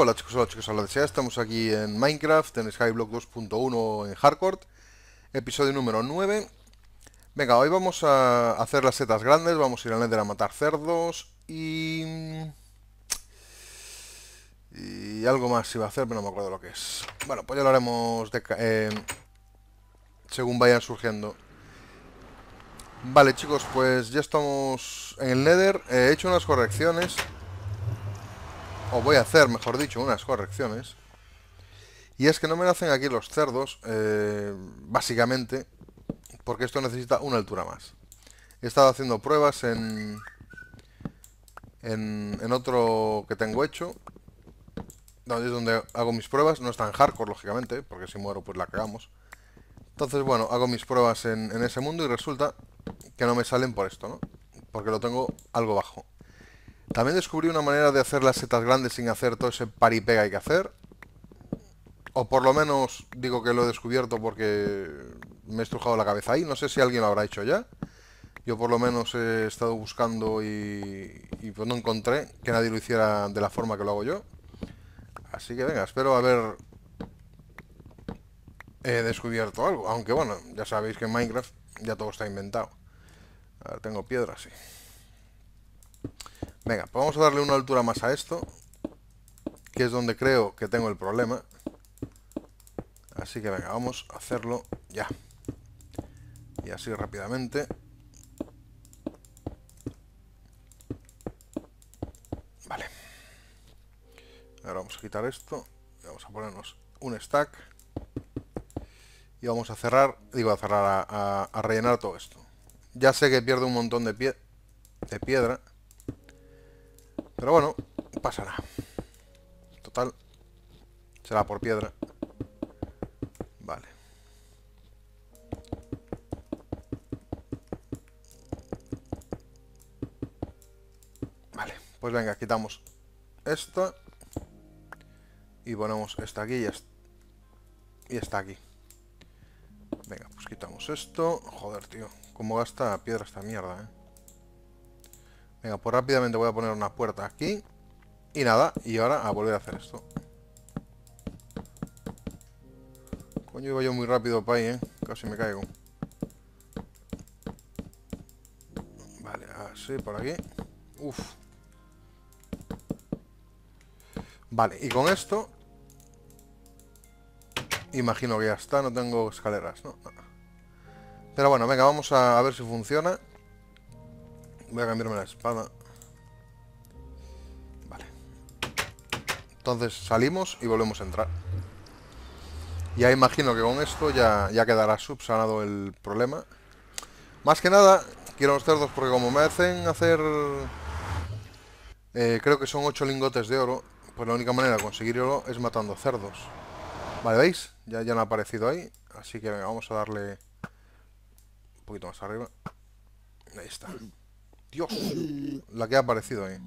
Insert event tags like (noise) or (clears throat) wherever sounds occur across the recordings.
Hola chicos, hola chicos, hola desea, estamos aquí en Minecraft, en Skyblock 2.1 en Hardcore, episodio número 9. Venga, hoy vamos a hacer las setas grandes, vamos a ir al Nether a matar cerdos y... Y algo más iba a hacer, pero no me acuerdo lo que es. Bueno, pues ya lo haremos eh, según vayan surgiendo. Vale chicos, pues ya estamos en el Nether, he hecho unas correcciones o voy a hacer, mejor dicho, unas correcciones. Y es que no me nacen aquí los cerdos, eh, básicamente, porque esto necesita una altura más. He estado haciendo pruebas en, en, otro que tengo hecho, donde es donde hago mis pruebas. No está en hardcore, lógicamente, porque si muero pues la cagamos. Entonces, bueno, hago mis pruebas en, en ese mundo y resulta que no me salen por esto, ¿no? Porque lo tengo algo bajo. También descubrí una manera de hacer las setas grandes sin hacer todo ese paripega que hay que hacer. O por lo menos digo que lo he descubierto porque me he estrujado la cabeza ahí. No sé si alguien lo habrá hecho ya. Yo por lo menos he estado buscando y, pues no encontré que nadie lo hiciera de la forma que lo hago yo. Así que venga, espero haber he descubierto algo. Aunque bueno, ya sabéis que en Minecraft ya todo está inventado. A ver, tengo piedra, sí. Venga, pues vamos a darle una altura más a esto. Que es donde creo que tengo el problema. Así que venga, vamos a hacerlo ya. Y así rápidamente. Vale. Ahora vamos a quitar esto. Vamos a ponernos un stack. Y vamos a cerrar, digo a cerrar, a, rellenar todo esto. Ya sé que pierdo un montón de, pie, de piedra. Pero bueno, pasará. Total, será por piedra. Vale. Vale, pues venga, quitamos esto. Y ponemos esta aquí y esta aquí. Venga, pues quitamos esto. Joder, tío. Cómo gasta piedra esta mierda, eh. Venga, pues rápidamente voy a poner una puerta aquí. Y nada, y ahora a volver a hacer esto. Coño, iba yo muy rápido para ahí, ¿eh? Casi me caigo. Vale, así, por aquí. Uf. Vale, y con esto... Imagino que ya está, no tengo escaleras, ¿no? Pero bueno, venga, vamos a ver si funciona. Voy a cambiarme la espada. Vale. Entonces salimos y volvemos a entrar. Ya imagino que con esto ya, ya quedará subsanado el problema. Más que nada, quiero los cerdos porque como me hacen hacer... Eh, creo que son 8 lingotes de oro. Pues la única manera de conseguir oro es matando cerdos. Vale, ¿veis? Ya, ya han aparecido ahí. Así que vamos a darle un poquito más arriba. Ahí está. Dios, la que ha aparecido ahí.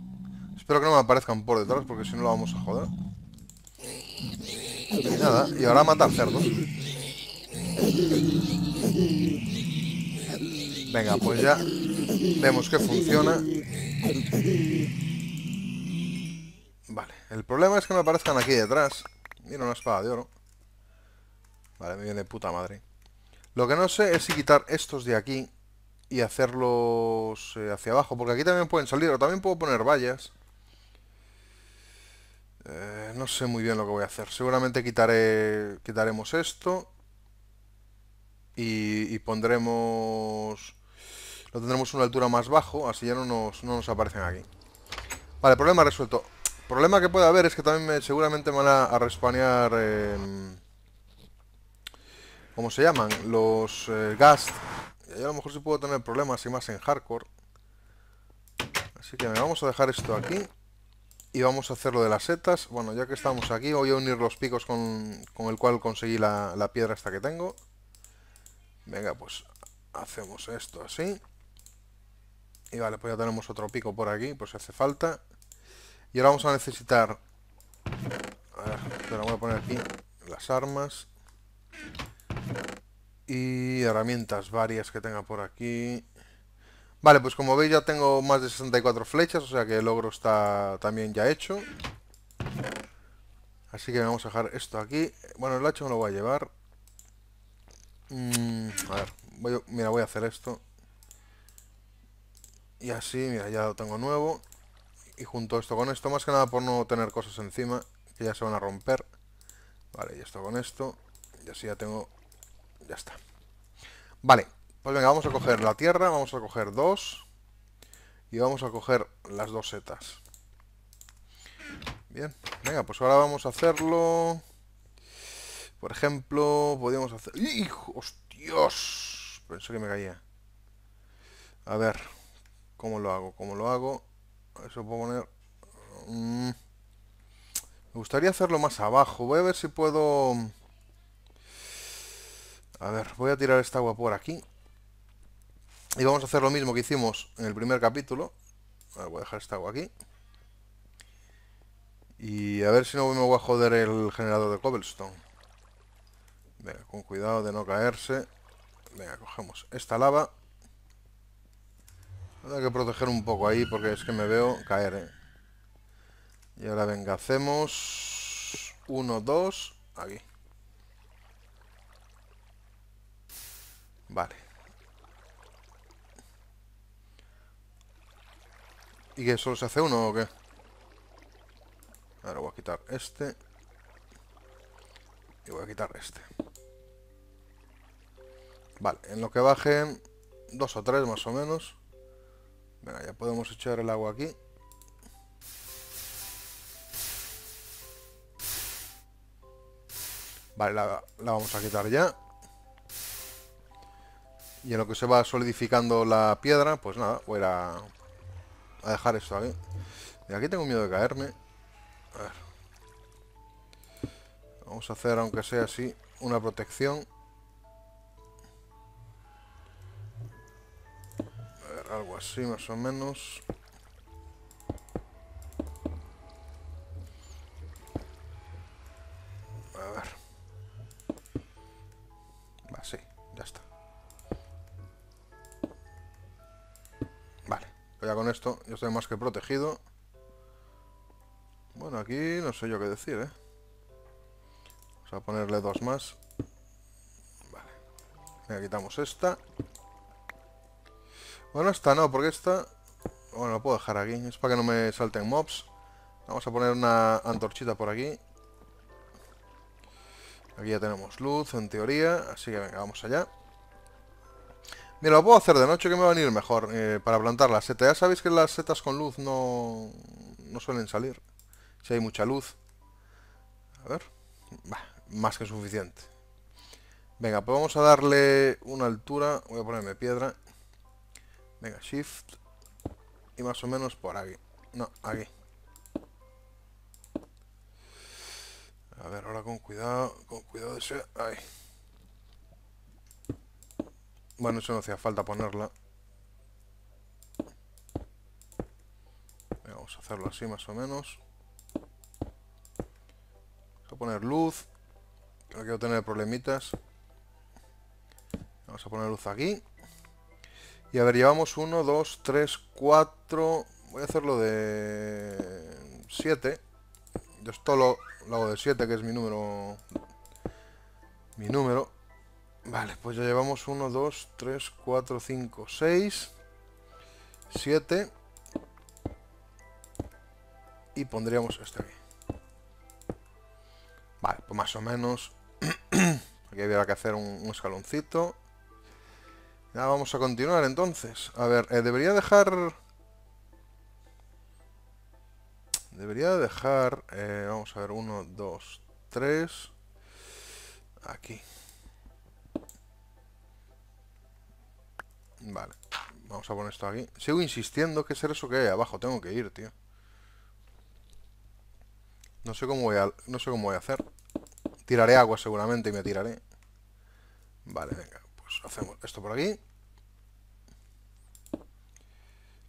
Espero que no me aparezcan por detrás porque si no lo vamos a joder. Y nada, y ahora matar cerdos. Venga, pues ya vemos que funciona. Vale, el problema es que me aparezcan aquí detrás. Mira una espada de oro. Vale, me viene puta madre. Lo que no sé es si quitar estos de aquí y hacerlos eh, hacia abajo, porque aquí también pueden salir, o también puedo poner vallas. Eh, no sé muy bien lo que voy a hacer. Seguramente quitaré, quitaremos esto y, pondremos... Lo tendremos una altura más bajo, así ya no nos, no nos aparecen aquí. Vale, problema resuelto. Problema que puede haber es que también me, seguramente me van a, a respawnear... ¿Cómo se llaman? Los eh, gas y a lo mejor sí puedo tener problemas y más en hardcore. Así que vamos a dejar esto aquí. Y vamos a hacer lo de las setas. Bueno, ya que estamos aquí, voy a unir los picos con, el cual conseguí la, la piedra esta que tengo. Venga, pues hacemos esto así. Y vale, pues ya tenemos otro pico por aquí, pues si hace falta. Y ahora vamos a necesitar... A voy a poner aquí las armas y herramientas varias que tenga por aquí. Vale, pues como veis ya tengo más de 64 flechas, o sea que el logro está también ya hecho. Así que vamos a dejar esto aquí. Bueno, el hacha me lo voy a llevar. Mm, a ver, voy, mira, voy a hacer esto. Y así, mira, ya lo tengo nuevo. Y junto esto con esto, más que nada por no tener cosas encima, que ya se van a romper. Vale, y esto con esto. Y así ya tengo... Ya está. Vale, pues venga, vamos a coger la tierra, vamos a coger dos. Y vamos a coger las dos setas. Bien, venga, pues ahora vamos a hacerlo... Por ejemplo, podríamos hacer... ¡Hijo! ¡Hostios! Pensé que me caía. A ver, ¿cómo lo hago? ¿Cómo lo hago? Eso puedo poner... Mm, me gustaría hacerlo más abajo. Voy a ver si puedo... A ver, voy a tirar esta agua por aquí. Y vamos a hacer lo mismo que hicimos en el primer capítulo. voy a dejar esta agua aquí. Y a ver si no me voy a joder el generador de cobblestone. Venga, con cuidado de no caerse. Venga, cogemos esta lava. Hay que proteger un poco ahí porque es que me veo caer, ¿eh? Y ahora venga, hacemos... Uno, dos... Aquí. Vale. ¿Y que solo se hace uno o qué? Ahora voy a quitar este. Y voy a quitar este. Vale, en lo que bajen dos o tres más o menos. Venga, ya podemos echar el agua aquí. Vale, la, la vamos a quitar ya. Y en lo que se va solidificando la piedra, pues nada, voy a, a dejar esto aquí. Y aquí tengo miedo de caerme. A ver. Vamos a hacer, aunque sea así, una protección. A ver, algo así más o menos. Estoy más que protegido. Bueno, aquí no sé yo qué decir, ¿eh? Vamos a ponerle dos más. Vale. quitamos esta. Bueno, esta no, porque esta... Bueno, lo puedo dejar aquí. Es para que no me salten mobs. Vamos a poner una antorchita por aquí. Aquí ya tenemos luz, en teoría. Así que venga, vamos allá. Mira, lo puedo hacer de noche que me va a venir mejor eh, para plantar la seta. Ya sabéis que las setas con luz no, no suelen salir. Si hay mucha luz. A ver. más que suficiente. Venga, pues vamos a darle una altura. Voy a ponerme piedra. Venga, shift. Y más o menos por aquí. No, aquí. A ver, ahora con cuidado. Con cuidado de ser... Ahí. Bueno, eso no hacía falta ponerla. Vamos a hacerlo así más o menos. Vamos a poner luz. No quiero tener problemitas. Vamos a poner luz aquí. Y a ver, llevamos 1, 2, 3, 4... Voy a hacerlo de 7. Yo esto lo, lo hago de 7, que es mi número... Mi número. Vale, pues ya llevamos 1, 2, 3, 4, 5, 6, 7. Y pondríamos este aquí. Vale, pues más o menos. (clears throat) aquí habría que hacer un, escaloncito. Ya vamos a continuar entonces. A ver, eh, debería dejar... Debería dejar... Eh, vamos a ver, 1, 2, 3... Aquí. Vale, vamos a poner esto aquí. Sigo insistiendo que es eso que hay abajo. Tengo que ir, tío. No sé cómo voy a, no sé cómo voy a hacer. Tiraré agua seguramente y me tiraré. Vale, venga, pues hacemos esto por aquí.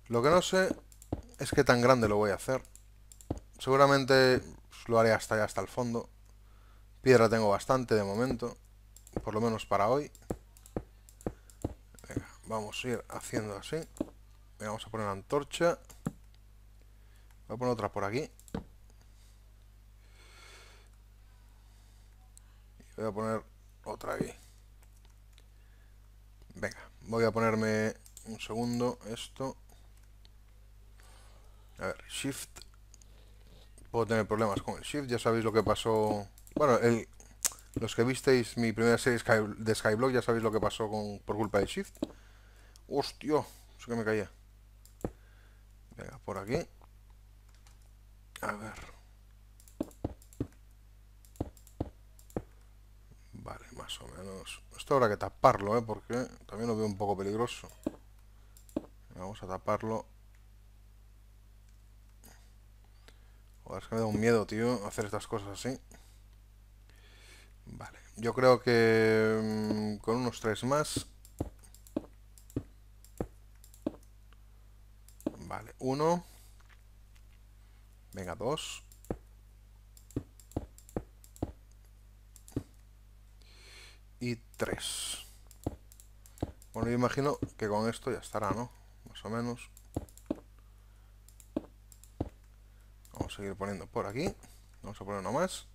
Lo que no sé es que tan grande lo voy a hacer. Seguramente pues, lo haré hasta hasta el fondo. Piedra tengo bastante de momento. Por lo menos para hoy vamos a ir haciendo así vamos a poner antorcha voy a poner otra por aquí voy a poner otra aquí. Venga, voy a ponerme un segundo esto. A ver, Shift. Puedo tener problemas con el Shift, ya sabéis lo que pasó... Bueno, los que visteis mi primera serie de Skyblock ya sabéis lo que pasó con, por culpa del Shift. Hostia, eso que me caía. Venga, por aquí. A ver. Vale, más o menos. Esto habrá que taparlo, ¿eh? Porque también lo veo un poco peligroso. Vamos a taparlo. Joder, es que me da un miedo, tío, hacer estas cosas así. Vale, yo creo que mm, con unos tres más. Vale, uno. Venga, dos. Y tres. Bueno, yo imagino que con esto ya estará, ¿no? Más o menos. Vamos a seguir poniendo por aquí. Vamos a poner uno más.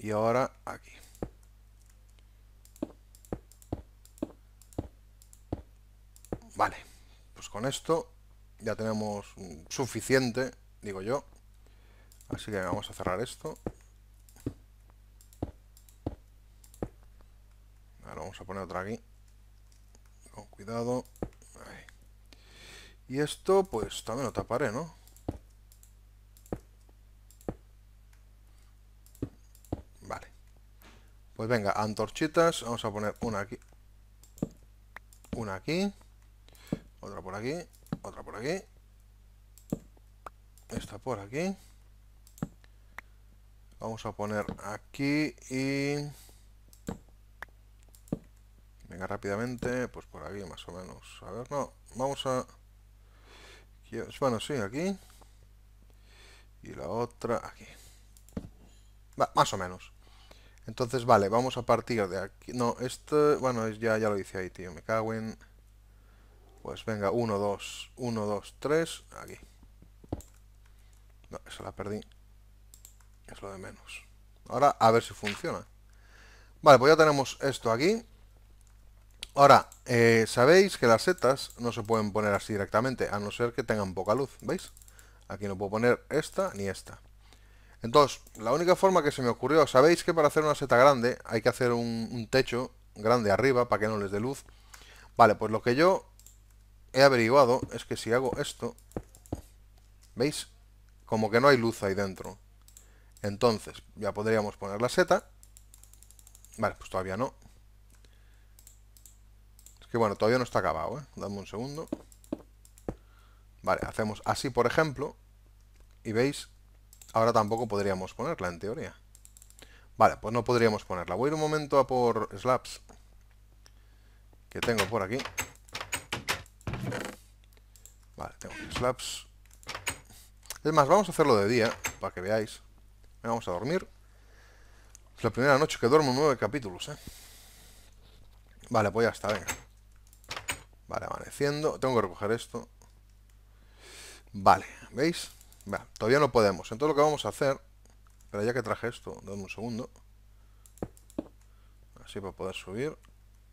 y ahora aquí vale. Pues con esto ya tenemos suficiente digo yo. Así que vamos a cerrar esto. Ahora vamos a poner otra aquí. Con cuidado. Y esto pues también lo taparé ¿no? Pues venga, antorchitas, vamos a poner una aquí. Una aquí. Otra por aquí. Otra por aquí. Esta por aquí. Vamos a poner aquí y... Venga, rápidamente, pues por aquí más o menos. A ver, no, vamos a... Bueno, sí, aquí. Y la otra aquí. Va, más o menos. Entonces, vale, vamos a partir de aquí. No, esto, bueno, ya, ya lo hice ahí, tío. Me cago en... Pues venga, 1, 2, 1, 2, 3, aquí. No, esa la perdí. Es lo de menos. Ahora, a ver si funciona. Vale, pues ya tenemos esto aquí. Ahora, eh, sabéis que las setas no se pueden poner así directamente, a no ser que tengan poca luz, ¿veis? Aquí no puedo poner esta ni esta. Entonces, la única forma que se me ocurrió, sabéis que para hacer una seta grande hay que hacer un, techo grande arriba para que no les dé luz. Vale, pues lo que yo he averiguado es que si hago esto, ¿veis? Como que no hay luz ahí dentro. Entonces, ya podríamos poner la seta. Vale, pues todavía no. Es que bueno, todavía no está acabado, ¿eh? Dame un segundo. Vale, hacemos así, por ejemplo. Y veis Ahora tampoco podríamos ponerla, en teoría. Vale, pues no podríamos ponerla. Voy a ir un momento a por slabs. Que tengo por aquí. Vale, tengo slabs. Es más, vamos a hacerlo de día, para que veáis. Vamos a dormir. Es la primera noche que duermo nueve capítulos, ¿eh? Vale, pues ya está, venga. Vale, amaneciendo. Tengo que recoger esto. Vale, ¿veis? todavía no podemos. Entonces lo que vamos a hacer, pero ya que traje esto, dame un segundo. Así para poder subir.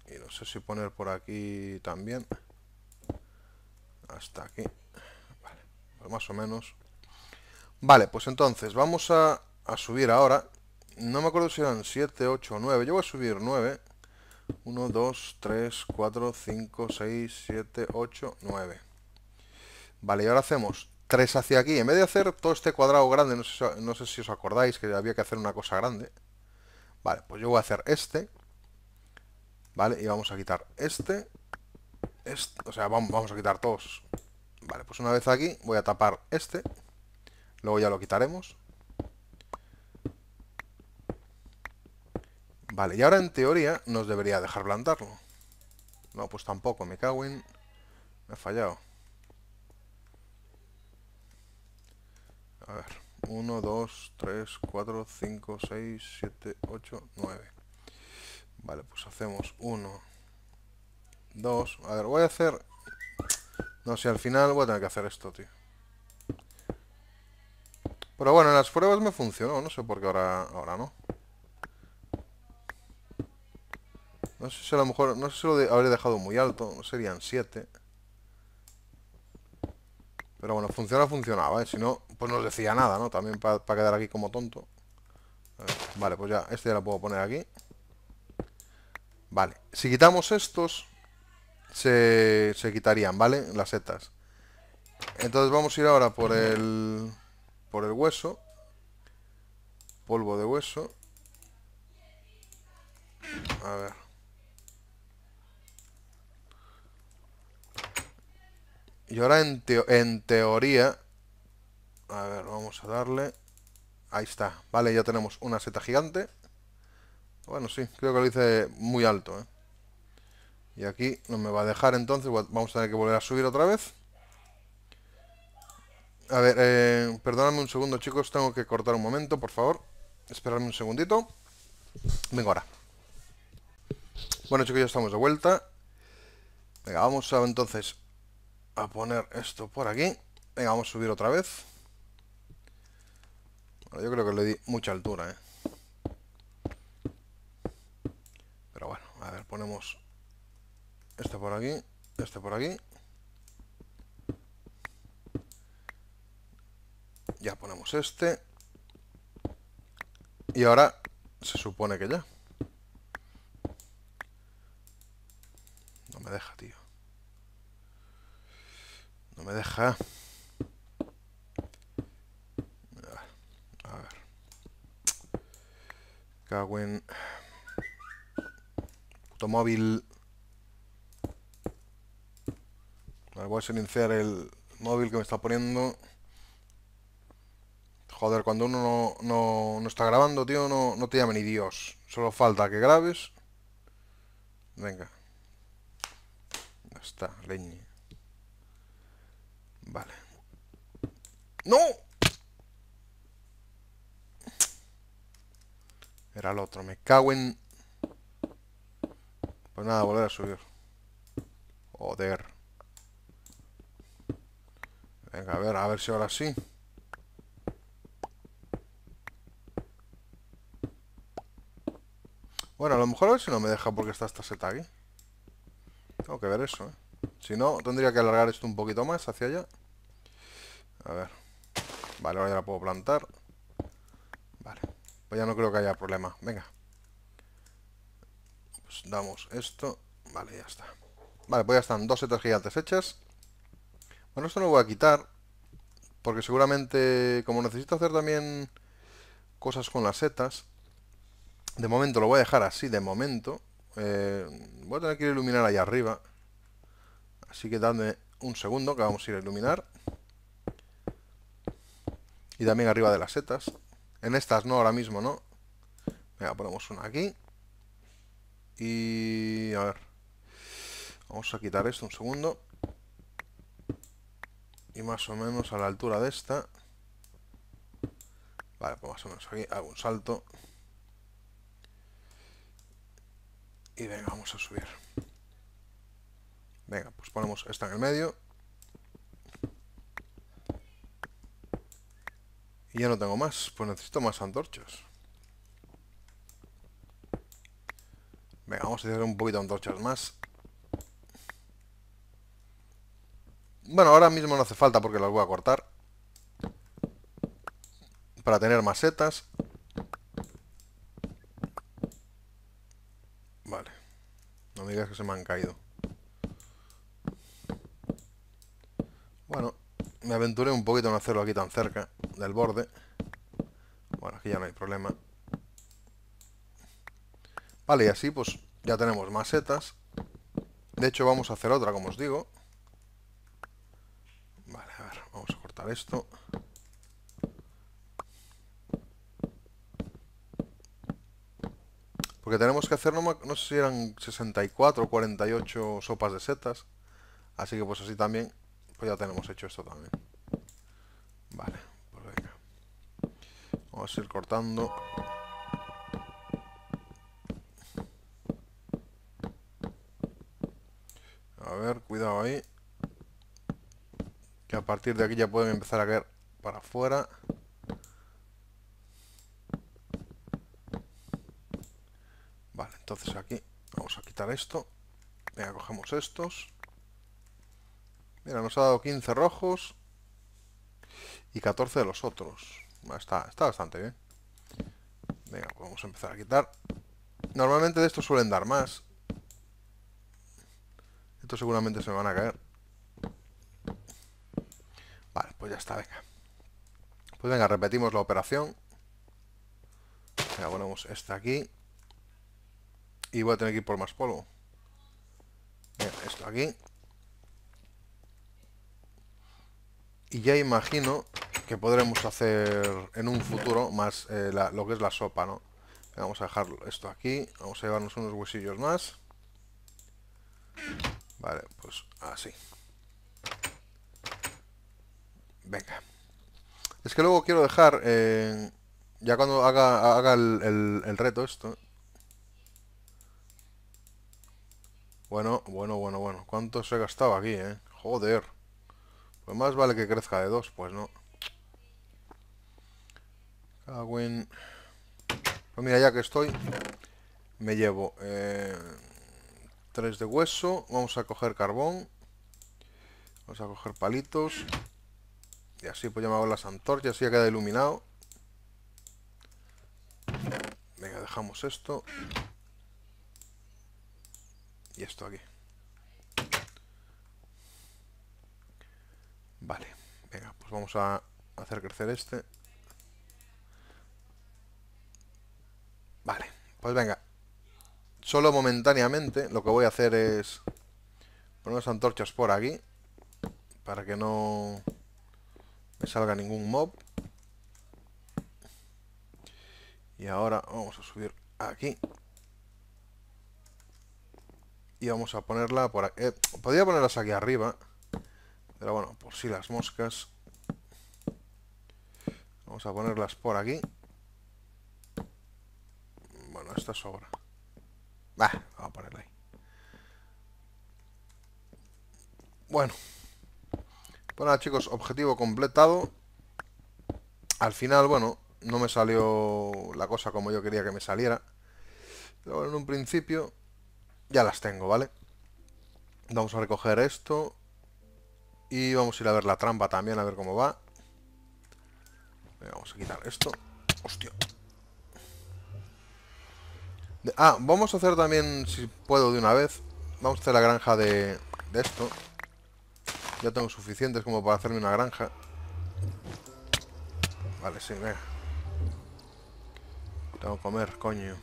Y no sé si poner por aquí también. Hasta aquí. Vale, pues más o menos. Vale, pues entonces vamos a, a subir ahora. No me acuerdo si eran 7, 8 o 9. Yo voy a subir 9. 1, 2, 3, 4, 5, 6, 7, 8, 9. Vale, y ahora hacemos 3 hacia aquí. En vez de hacer todo este cuadrado grande, no sé, si os acordáis que había que hacer una cosa grande. Vale, pues yo voy a hacer este. Vale, y vamos a quitar este. Este o sea, vamos, vamos a quitar todos. Vale, pues una vez aquí voy a tapar este. Luego ya lo quitaremos. Vale, y ahora en teoría nos debería dejar plantarlo. No, pues tampoco, me cago en... Me he fallado. A ver, 1, 2, 3, 4, 5, 6, 7, 8, 9. Vale, pues hacemos 1, 2. A ver, voy a hacer... No sé, al final voy a tener que hacer esto, tío. Pero bueno, en las pruebas me funcionó, no sé por qué ahora, ahora no. No sé si a lo mejor, no sé si lo habré dejado muy alto, serían 7. Pero bueno, funciona, funcionaba, ¿eh? Si no, pues no os decía nada, ¿no? También para quedar aquí como tonto. Vale, pues ya, este ya lo puedo poner aquí. Vale, si quitamos estos, se, se quitarían, ¿vale? Las setas. Entonces vamos a ir ahora por el, por el hueso. Polvo de hueso. A ver. Y ahora en, en teoría... A ver, vamos a darle... Ahí está. Vale, ya tenemos una seta gigante. Bueno, sí, creo que lo hice muy alto, ¿eh? Y aquí no me va a dejar entonces, vamos a tener que volver a subir otra vez. A ver, eh, perdóname un segundo chicos, tengo que cortar un momento, por favor. Esperadme un segundito. Vengo ahora. Bueno chicos, ya estamos de vuelta. Venga, vamos a entonces a poner esto por aquí. Venga, vamos a subir otra vez. yo creo que le di mucha altura, ¿eh? Pero bueno, a ver, ponemos este por aquí, este por aquí. Ya ponemos este. Y ahora se supone que ya. No me deja, tío. No me deja. A ver. Cago en... Automóvil. voy a silenciar el móvil que me está poniendo. Joder, cuando uno no, no, está grabando, tío, no, te llame ni Dios. Solo falta que grabes. Venga. Ya está, leñe. Vale. ¡No! Era el otro. Me cago en... Pues nada, volver a subir. Joder. Venga, a ver, a ver si ahora sí. Bueno, a lo mejor a ver si no me deja porque está esta seta aquí. Tengo que ver eso, ¿eh? Si no, tendría que alargar esto un poquito más hacia allá. A ver. Vale, ahora ya la puedo plantar. Vale. Pues ya no creo que haya problema. Venga. Pues damos esto. Vale, ya está. Vale, pues ya están dos setas gigantes hechas. Bueno, esto lo voy a quitar. Porque seguramente, como necesito hacer también cosas con las setas, de momento lo voy a dejar así, de momento. Eh, voy a tener que iluminar ahí arriba. Así que dadme un segundo que vamos a ir a iluminar. Y también arriba de las setas. En estas no, ahora mismo no. Venga, ponemos una aquí. Y... a ver. Vamos a quitar esto un segundo y más o menos a la altura de esta. Vale, pues más o menos aquí hago un salto. Y venga, vamos a subir. Venga, pues ponemos esta en el medio. Y ya no tengo más, pues necesito más antorchas. Venga, vamos a hacer un poquito de antorchas más Bueno, ahora mismo no hace falta porque las voy a cortar. Para tener más. Vale. No me digas que se me han caído. Bueno, me aventuré un poquito en hacerlo aquí tan cerca del borde. Bueno, aquí ya no hay problema. Vale, y así pues ya tenemos más. De hecho vamos a hacer otra, como os digo. Esto. Porque tenemos que hacer, no, no sé si eran 64 o 48 sopas de setas. Así que pues así también, pues ya tenemos hecho esto también. Vale, pues venga. Vamos a ir cortando. partir de aquí ya pueden empezar a caer para afuera. Vale, entonces aquí vamos a quitar esto. Venga, cogemos estos. Mira, nos ha dado 15 rojos y 14 de los otros. Está, está bastante bien. Venga, pues vamos a empezar a quitar. Normalmente de estos suelen dar más. Estos seguramente se me van a caer. Ya está. Pues venga, repetimos la operación. Ponemos este aquí. Y voy a tener que ir por más polvo. esto aquí. Y ya imagino que podremos hacer en un futuro más eh, lo que es la sopa, ¿no? Vamos a dejar esto aquí. Vamos a llevarnos unos huesillos más. Vale, pues así. Venga. Es que luego quiero dejar, eh, ya cuando haga, haga el, reto esto. Bueno, bueno, bueno, bueno. ¿Cuánto se ha gastado aquí, eh? Joder. Pues más vale que crezca de dos, pues no. Pues mira, ya que estoy, me llevo eh, tres de hueso. Vamos a coger carbón. Vamos a coger palitos. Y así pues ya me hago las antorchas, ya queda iluminado. Venga, dejamos esto. Y esto aquí. Vale, venga, pues vamos a hacer crecer este. Vale, pues venga. Solo momentáneamente lo que voy a hacer es poner las antorchas por aquí. Para que no me salga ningún mob. Y ahora vamos a subir aquí. Y vamos a ponerla por aquí. Eh, podría ponerlas aquí arriba. Pero bueno, por si las moscas. Vamos a ponerlas por aquí esta sobra. Va, vamos a ponerla ahí. Bueno. Pues chicos, objetivo completado. Al final, bueno, no me salió la cosa como yo quería que me saliera. Pero en un principio ya las tengo, ¿vale? Vamos a recoger esto. Y vamos a ir a ver la trampa también, a ver cómo va. Vamos a quitar esto. Hostia. Ah, vamos a hacer también, si puedo de una vez, vamos a hacer la granja de esto. Ya tengo suficientes como para hacerme una granja. Vale, sí, venga. Tengo que comer, coño.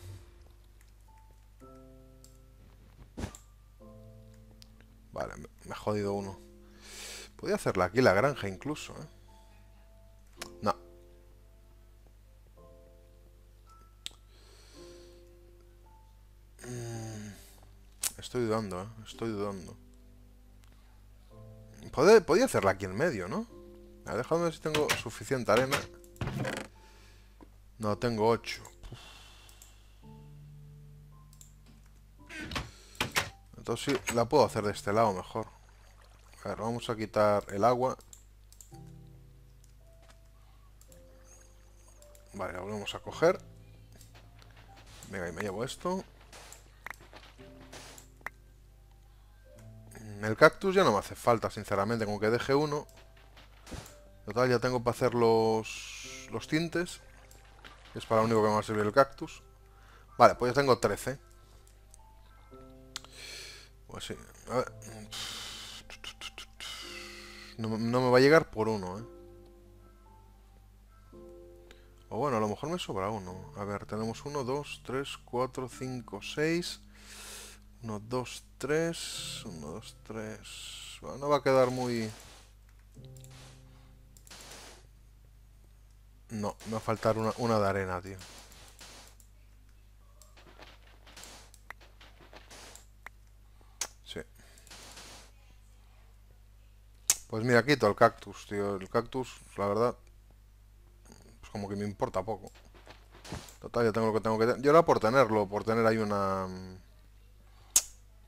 Vale, me, ha jodido uno. Podría hacerla aquí la granja incluso, ¿eh? Estoy dudando, ¿eh? Estoy dudando. Podría hacerla aquí en medio, ¿no? A déjame ver si tengo suficiente arena. No, tengo 8. Entonces sí, la puedo hacer de este lado mejor. A ver, vamos a quitar el agua. Vale, la volvemos a coger. Venga, y me llevo esto. El cactus ya no me hace falta, sinceramente, con que deje uno. Total, ya tengo para hacer los, los tintes. Es para lo único que me va a servir el cactus. Vale, pues ya tengo 13. Pues sí. A ver. No, me va a llegar por uno, ¿eh? O bueno, a lo mejor me sobra uno. A ver, tenemos 1, 2, 3, 4, 5, 6... 1, 2, 3. 1, 2, 3. Bueno, no va a quedar muy... No, me va a faltar una, una de arena, tío. Sí. Pues mira, quito el cactus, tío. El cactus, la verdad, pues como que me importa poco. Total, ya tengo lo que tengo que tener. Yo era por tenerlo, por tener ahí una...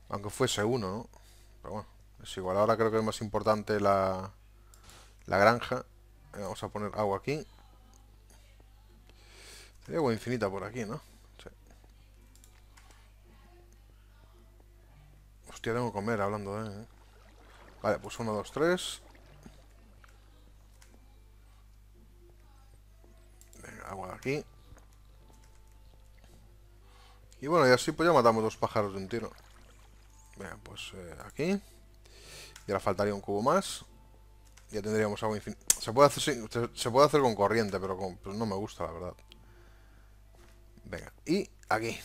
Aunque fuese uno, ¿no? Pero bueno, es igual. Ahora creo que es más importante la, la granja. Eh, vamos a poner agua aquí. Sería agua infinita por aquí, ¿no? Sí. Hostia, tengo que comer hablando de... ¿eh? Vale, pues uno, dos, tres. Venga, agua de aquí. Y bueno, y así pues ya matamos dos pájaros de un tiro. Venga, pues eh, aquí. Y ahora faltaría un cubo más. Ya tendríamos agua infinita. Se puede hacer, se, puede hacer con corriente, pero pues no me gusta, la verdad. Venga, y aquí.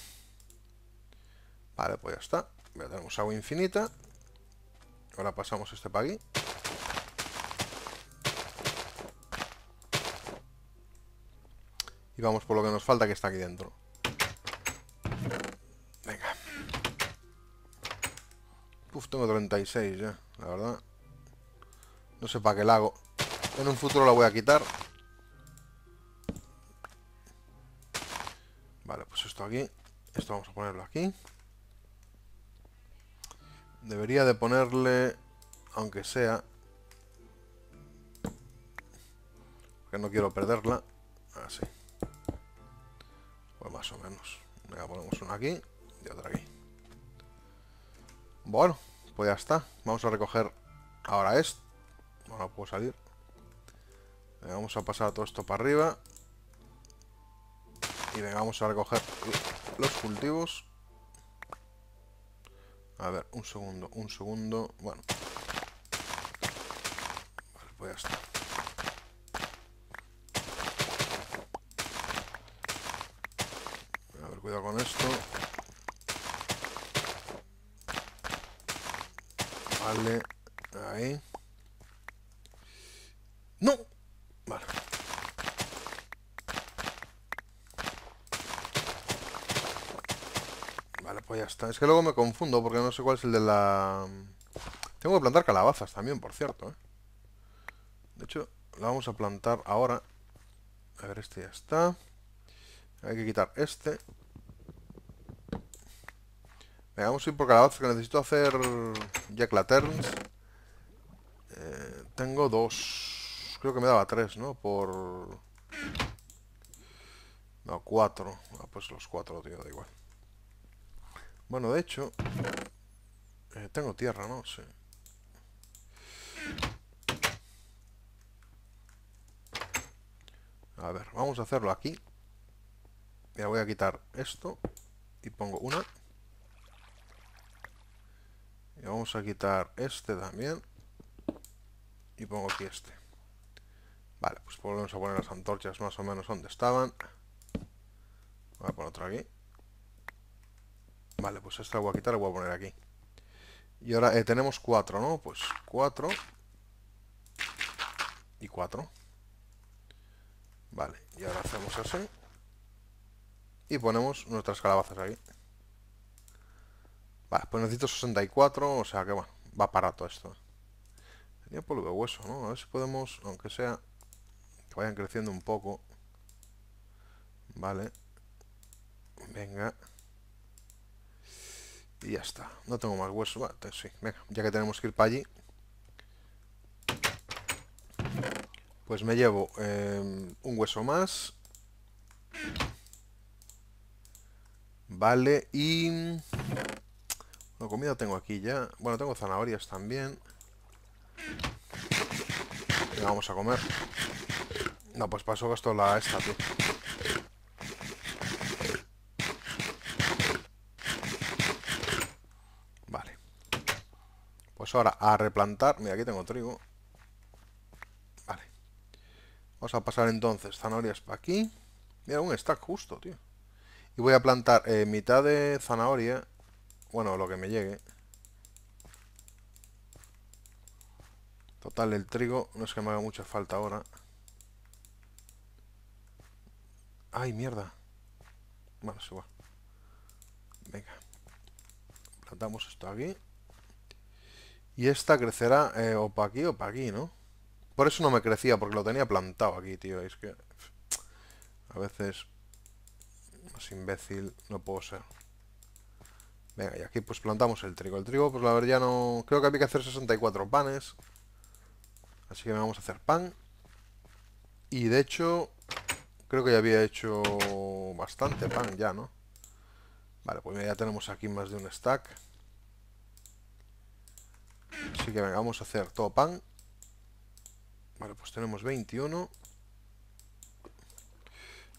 Vale, pues ya está. Ya tenemos agua infinita. Ahora pasamos este para aquí. Y vamos por lo que nos falta que está aquí dentro. Uf, tengo 36 ya, la verdad. No sé para qué la hago. En un futuro la voy a quitar. Vale, pues esto aquí. Esto vamos a ponerlo aquí. Debería de ponerle, aunque sea... Que no quiero perderla. Así. Pues más o menos. Venga, ponemos una aquí y otra aquí. Bueno, pues ya está. Vamos a recoger ahora esto. Bueno, puedo salir. vamos a pasar todo esto para arriba. Y venga, vamos a recoger los cultivos. A ver, un segundo, un segundo. Bueno. Vale, pues ya está. A ver, cuidado con esto. Ahí. ¡No! Vale. Vale, pues ya está. Es que luego me confundo porque no sé cuál es el de la... Tengo que plantar calabazas también, por cierto. ¿eh? De hecho, la vamos a plantar ahora. A ver, este ya está. Hay que quitar este. Vamos a ir por calabazas que necesito hacer Jack Lanterns. Eh, tengo dos. Creo que me daba tres, ¿no? Por... No, cuatro. Ah, pues los cuatro, tío, da igual. Bueno, de hecho... Eh, tengo tierra, ¿no? Sí. A ver, vamos a hacerlo aquí. Ya voy a quitar esto. Y pongo una. Y vamos a quitar este también. Y pongo aquí este. Vale, pues volvemos a poner las antorchas más o menos donde estaban. Voy a poner aquí. Vale, pues esta la voy a quitar y voy a poner aquí. Y ahora eh, tenemos cuatro, ¿no? Pues cuatro. Y cuatro. Vale, y ahora hacemos así. Y ponemos nuestras calabazas aquí. Vale, pues necesito 64, o sea que bueno, va para todo esto. Tenía polvo de hueso, ¿no? A ver si podemos, aunque sea, que vayan creciendo un poco. Vale. Venga. Y ya está. No tengo más hueso. sí, venga, ya que tenemos que ir para allí. Pues me llevo em, un hueso más. Vale, y... La comida tengo aquí ya. Bueno, tengo zanahorias también. Vamos a comer. No, pues paso gasto la esta, tío. Pues ahora a replantar. Mira, aquí tengo trigo. Vale. Vamos a pasar entonces zanahorias para aquí. Mira, un stack justo, tío. Y voy a plantar eh, mitad de zanahoria. Bueno, lo que me llegue. Total, el trigo no es que me haga mucha falta ahora. ¡Ay, mierda! Bueno, se va. Venga. Plantamos esto aquí. Y esta crecerá eh, o para aquí o para aquí, ¿no? Por eso no me crecía, porque lo tenía plantado aquí, tío. Es que... A veces... Más imbécil no puedo ser. Venga, y aquí pues plantamos el trigo. El trigo, pues la verdad ya no... Creo que había que hacer 64 panes. Así que vamos a hacer pan. Y de hecho... Creo que ya había hecho bastante pan ya, ¿no? Vale, pues ya tenemos aquí más de un stack. Así que venga, vamos a hacer todo pan. Vale, pues tenemos 21.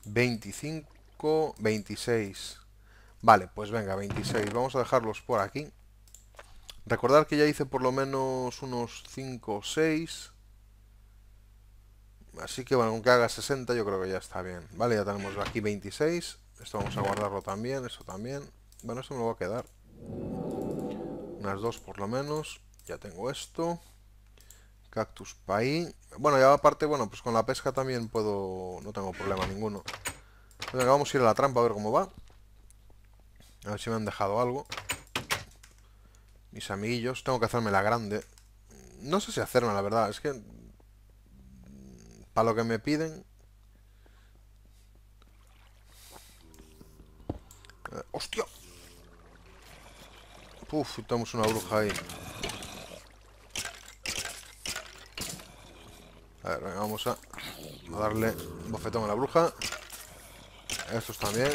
25, 26. Vale, pues venga, 26. Vamos a dejarlos por aquí. Recordar que ya hice por lo menos unos 5 o 6. Así que bueno, aunque haga 60 yo creo que ya está bien. Vale, ya tenemos aquí 26. Esto vamos a guardarlo también, eso también. Bueno, esto me lo voy a quedar. Unas dos por lo menos. Ya tengo esto. Cactus ahí. Bueno, ya aparte, bueno, pues con la pesca también puedo... No tengo problema ninguno. Venga, vamos a ir a la trampa a ver cómo va. A ver si me han dejado algo. Mis amiguillos. Tengo que hacerme la grande. No sé si hacerme, la verdad. Es que... Para lo que me piden... Eh, ¡Hostia! Uf, tenemos una bruja ahí. A ver, venga, vamos a, darle un bofetón a la bruja. Estos también.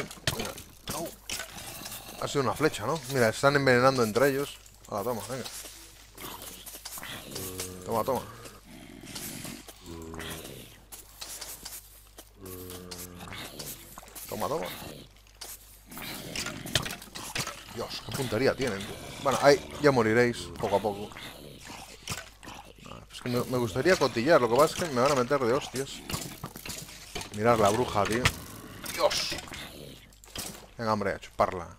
Ha sido una flecha, ¿no? Mira, están envenenando entre ellos. Ah, toma, venga. Toma, toma. Toma, toma. Dios, qué puntería tienen. Bueno, ahí ya moriréis poco a poco. Es que me, gustaría cotillar, lo que pasa es que me van a meter de hostias. Mirar la bruja, tío. Dios. Venga, hombre, a chuparla.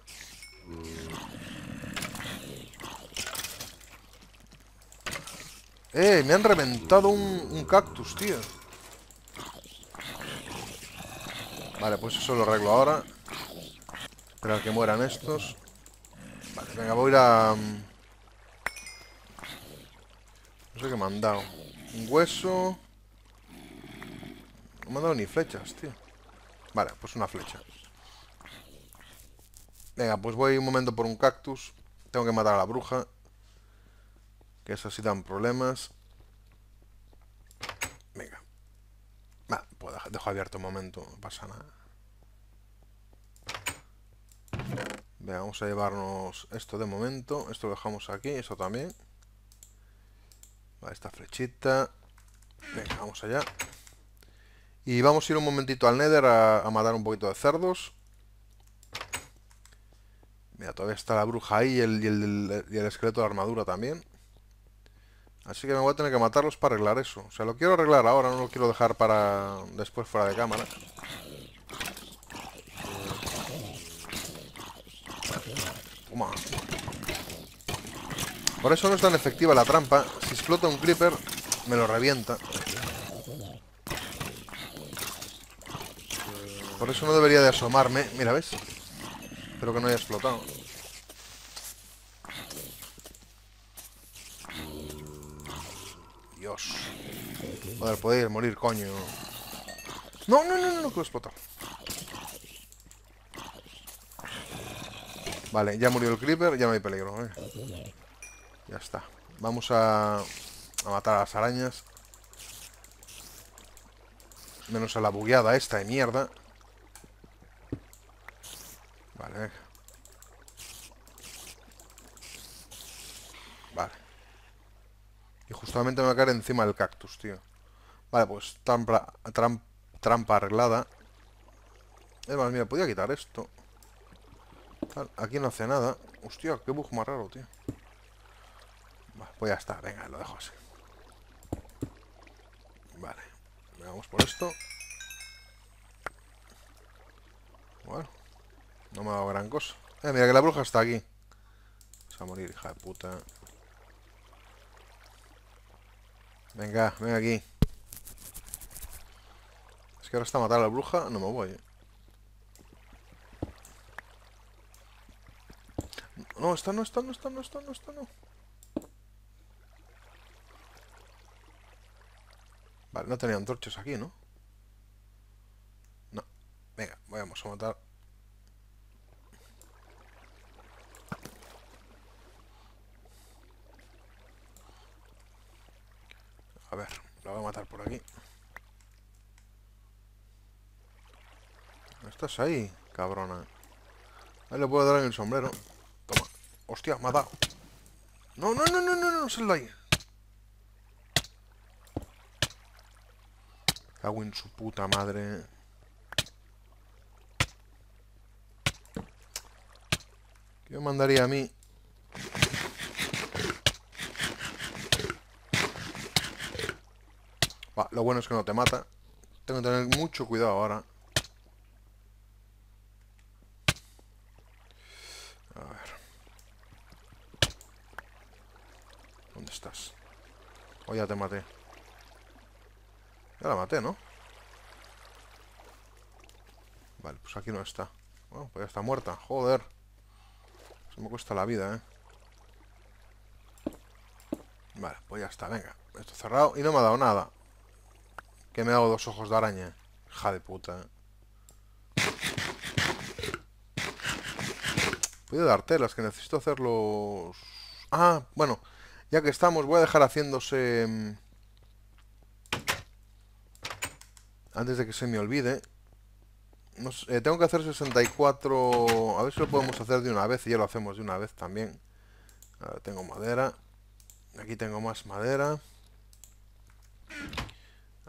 Eh, me han reventado un, cactus, tío. Vale, pues eso lo arreglo ahora. Esperar que mueran estos. Vale, venga, voy a ir a... Mm, no sé qué me han dado. Un hueso. No me han dado ni flechas, tío. Vale, pues una flecha. Venga, pues voy un momento por un cactus. Tengo que matar a la bruja. Que eso sí dan problemas. Venga. Dejo abierto un momento, no pasa nada. Venga, vamos a llevarnos esto de momento. Esto lo dejamos aquí, eso también. Esta flechita. Venga, vamos allá. Y vamos a ir un momentito al Nether a, matar un poquito de cerdos. Mira, todavía está la bruja ahí y el, y el, esqueleto de armadura también. Así que me voy a tener que matarlos para arreglar eso. O sea, lo quiero arreglar ahora, no lo quiero dejar para después fuera de cámara. Toma. Por eso no es tan efectiva la trampa. Si explota un creeper, me lo revienta. Por eso no debería de asomarme. Mira, ¿ves? Espero que no haya explotado. Dios. Joder, poder morir, coño. No, no, no, no, no quiero explotar. Vale, ya murió el creeper, ya no hay peligro. ¿eh? Ya está. Vamos a matar a las arañas. Menos a la bugueada esta de mierda. Vale, venga. Vale. Y justamente me va a caer encima del cactus, tío. Vale, pues trampa, trampa arreglada. Es más, mira, podía quitar esto. Aquí no hace nada. Hostia, qué bug más raro, tío. Pues ya está, venga, lo dejo así. Vale, vamos por esto. Bueno, no me ha dado gran cosa. Eh, mira que la bruja está aquí. Se va a morir, hija de puta. Venga, venga aquí. Es que ahora está a matar a la bruja, no me voy. Eh. No, esta no, esta no, esta no, esta no, esta no. Vale, no tenía antorchas aquí, ¿no? No. Venga, vamos a matar. A ver, la voy a matar por aquí. Estás ahí, cabrona. Ahí le puedo dar en el sombrero. Toma. Hostia, me ha dado. No, no, no, no, no, no, se lo ahí. Cago en su puta madre. ¿Qué me mandaría a mí? Va, lo bueno es que no te mata. Tengo que tener mucho cuidado ahora. A ver. ¿Dónde estás? O ya te maté. Ya la maté, ¿no? Vale, pues aquí no está. Bueno, pues ya está muerta. Joder. Eso me cuesta la vida, ¿eh? Vale, pues ya está, venga. Esto cerrado y no me ha dado nada. Que me hago dos ojos de araña. Hija de puta. Puedo dar telas, que necesito hacerlos... Ah, bueno. Ya que estamos, voy a dejar haciéndose... Mm, antes de que se me olvide. Eh, tengo que hacer 64... A ver si lo podemos hacer de una vez y ya lo hacemos de una vez también. Ahora tengo madera. Aquí tengo más madera.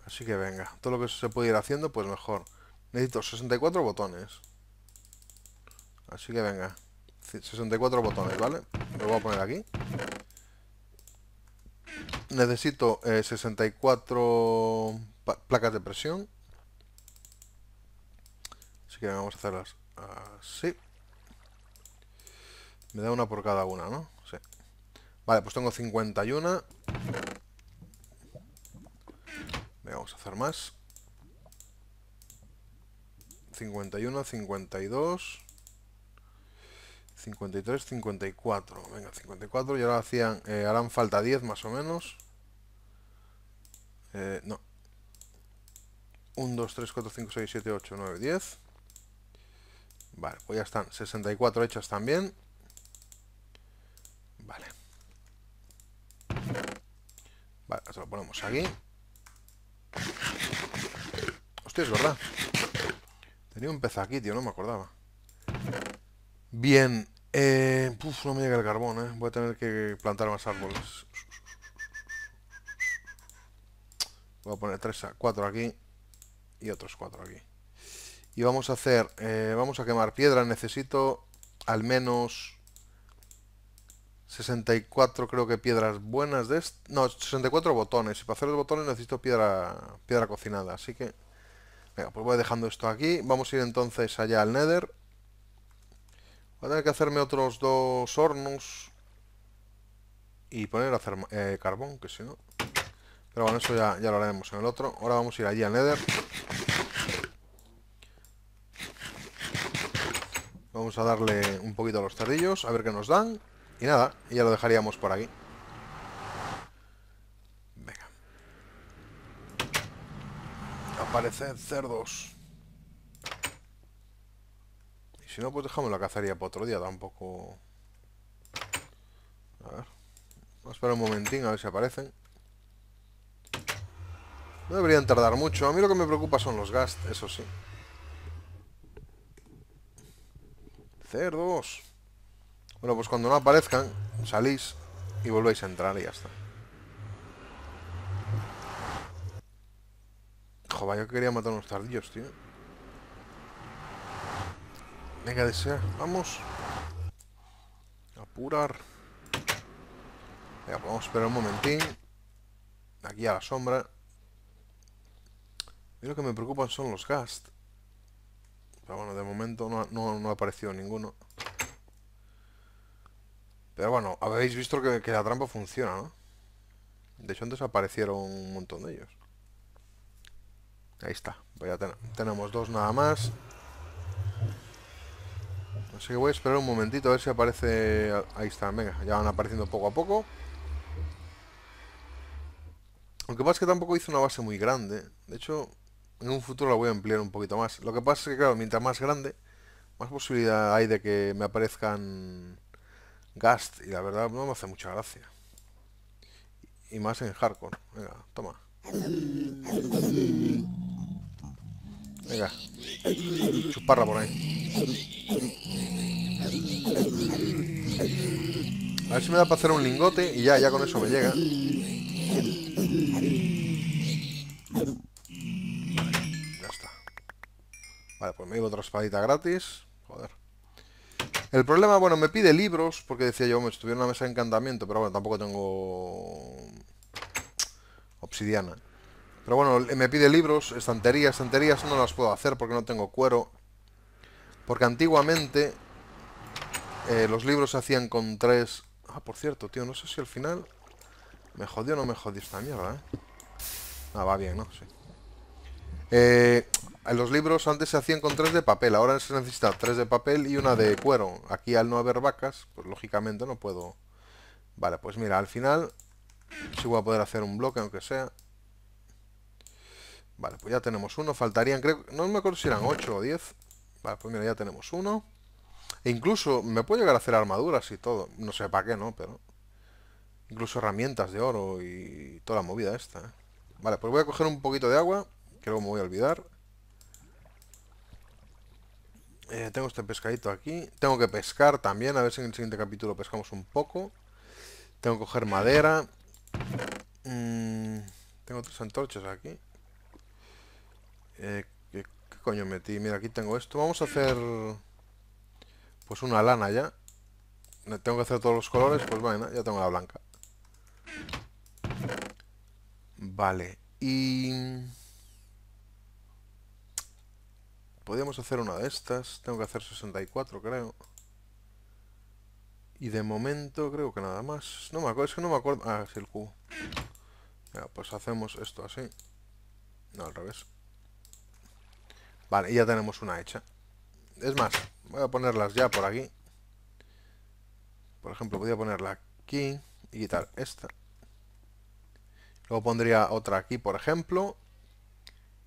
Así que venga, todo lo que se puede ir haciendo, pues mejor. Necesito 64 botones. Así que venga. 64 botones, ¿vale? Lo voy a poner aquí. Necesito 64 eh, placas de presión. Así que vamos a hacerlas así. Me da una por cada una, ¿no? Sí. Vale, pues tengo 51. Vamos a hacer más. 51, 52... 53, 54. Venga, 54. Y ahora hacían, eh, harán falta 10 más o menos. Eh, no. 1, 2, 3, 4, 5, 6, 7, 8, 9, 10. Vale, pues ya están 64 hechas también. Vale. Vale, esto lo ponemos aquí. Es verdad. Tenía un pez aquí, tío, no me acordaba. Bien. Eh, no me llega el carbón, ¿eh? Voy a tener que plantar más árboles. Voy a poner 3, 4 aquí y otros 4 aquí. Y vamos a hacer, eh, vamos a quemar piedra. Necesito al menos 64 creo que piedras buenas de esto. No, 64 botones. Y para hacer los botones necesito piedra, piedra cocinada. Así que, venga, pues voy dejando esto aquí. Vamos a ir entonces allá al Nether. Voy a tener que hacerme otros dos hornos. Y poner a hacer eh, carbón, que si no... Pero bueno, eso ya, lo haremos en el otro. Ahora vamos a ir allí al Nether. Vamos a darle un poquito a los cerdillos, a ver qué nos dan. Y nada, ya lo dejaríamos por aquí. Aparecen cerdos. Y si no, pues dejamos la cacería para otro día, tampoco... A ver. Vamos a esperar un momentín a ver si aparecen. No deberían tardar mucho. A mí lo que me preocupa son los gasts, eso sí. Cerdos. Bueno, pues cuando no aparezcan, salís y volvéis a entrar y ya está. Joder, yo quería matar unos tardillos, tío. Venga, desea. Vamos. Apurar. Venga, vamos a esperar un momentín. Aquí a la sombra. Y lo que me preocupan son los gasts. Pero bueno, de momento no, ha aparecido ninguno. Pero bueno, habéis visto que, la trampa funciona, ¿no? De hecho, antes aparecieron un montón de ellos. Ahí está. Pues ya tenemos dos nada más. Así que voy a esperar un momentito a ver si aparece... Ahí está, venga, ya van apareciendo poco a poco. Aunque pasa es que tampoco hice una base muy grande. De hecho, en un futuro la voy a emplear un poquito más. Lo que pasa es que, claro, mientras más grande, más posibilidad hay de que me aparezcan Gast. Y la verdad no me hace mucha gracia. Y más en hardcore. Venga, toma. Venga. Chuparra por ahí. A ver si me da para hacer un lingote y ya, ya con eso me llega. Ya está. Vale, pues me llevo otra espadita gratis. Joder. El problema, bueno, me pide libros, porque decía yo, me estuviera en una mesa de encantamiento, pero bueno, tampoco tengo obsidiana. Pero bueno, me pide libros, estanterías, estanterías no las puedo hacer porque no tengo cuero. Porque antiguamente eh, los libros se hacían con tres... Ah, por cierto, tío, no sé si al final... Me jodió o no me jodió esta mierda, ¿eh? Ah, va bien, ¿no? Sí. Eh, los libros antes se hacían con tres de papel, ahora se necesita tres de papel y una de cuero. Aquí al no haber vacas, pues lógicamente no puedo... Vale, pues mira, al final sí voy a poder hacer un bloque, aunque sea. Vale, pues ya tenemos uno. Faltarían, creo... No me acuerdo si eran 8 o 10. Vale, pues mira, ya tenemos uno. E incluso me puedo llegar a hacer armaduras y todo. No sé para qué, ¿no? Pero... Incluso herramientas de oro y toda la movida esta. ¿eh? Vale, pues voy a coger un poquito de agua. Que luego me voy a olvidar. Eh, tengo este pescadito aquí. Tengo que pescar también. A ver si en el siguiente capítulo pescamos un poco. Tengo que coger madera. Mm, tengo tres antorchas aquí. Eh, ¿qué, coño metí? Mira, aquí tengo esto. Vamos a hacer... Pues una lana ya. Tengo que hacer todos los colores. Pues bueno, ya tengo la blanca. Vale. Y... Podríamos hacer una de estas. Tengo que hacer 64, creo. Y de momento creo que nada más. No me acuerdo, es que no me acuerdo. Ah, es el cubo. pues hacemos esto así. No, al revés. Vale, y ya tenemos una hecha. Es más, voy a ponerlas ya por aquí. Por ejemplo, podría ponerla aquí y quitar esta. Luego pondría otra aquí, por ejemplo.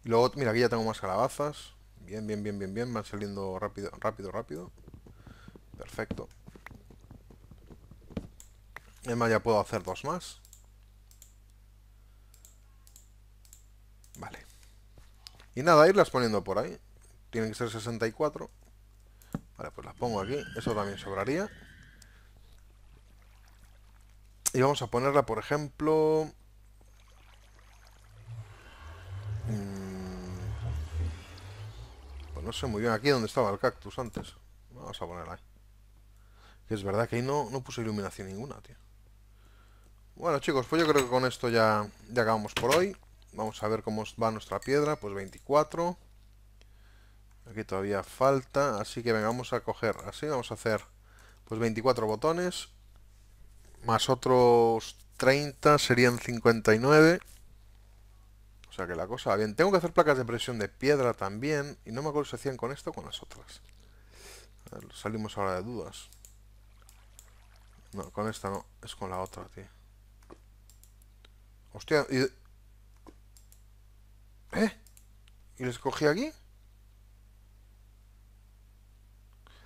Y luego, mira, aquí ya tengo más calabazas. Bien, bien, bien, bien, bien. Van saliendo rápido, rápido, rápido. Perfecto. Además ya puedo hacer dos más. Vale. Y nada, irlas poniendo por ahí. Tienen que ser 64. Vale, pues las pongo aquí. Eso también sobraría. Y vamos a ponerla, por ejemplo... no sé muy bien aquí donde estaba el cactus antes. Vamos a ponerla ahí. Que es verdad que ahí no, no puse iluminación ninguna, tío. Bueno, chicos, pues yo creo que con esto ya, ya acabamos por hoy. Vamos a ver cómo va nuestra piedra. Pues 24. Aquí todavía falta. Así que venga, vamos a coger así. Vamos a hacer pues 24 botones. Más otros 30 serían 59. O sea que la cosa va bien. Tengo que hacer placas de presión de piedra también. Y no me acuerdo si hacían con esto o con las otras. salimos ahora de dudas. No, con esta no. Es con la otra, tío. Hostia, y... ¿Eh? ¿Y les cogí aquí?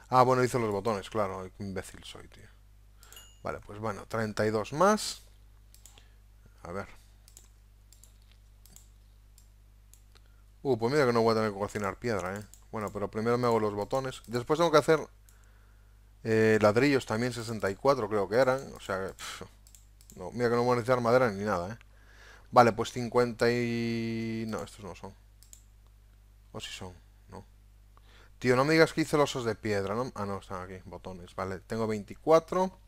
Ah, bueno, hizo los botones, claro. Qué imbécil soy, tío. Vale, pues bueno, 32 más. A ver. Uh, pues mira que no voy a tener que cocinar piedra, ¿eh? Bueno, pero primero me hago los botones. Después tengo que hacer eh, ladrillos también, 64 creo que eran. O sea, no, mira que no voy a necesitar madera ni nada, ¿eh? Vale, pues 50 y... No, estos no son. O si son, no. Tío, no me digas que hice los osos de piedra, ¿no? Ah, no, están aquí, botones. Vale, tengo 24.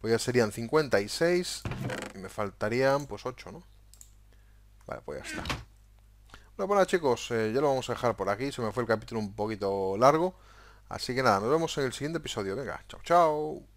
Pues ya serían 56. Y me faltarían, pues 8, ¿no? Vale, pues ya está. Bueno, bueno chicos, eh, ya lo vamos a dejar por aquí. Se me fue el capítulo un poquito largo. Así que nada, nos vemos en el siguiente episodio. Venga, chao, chao.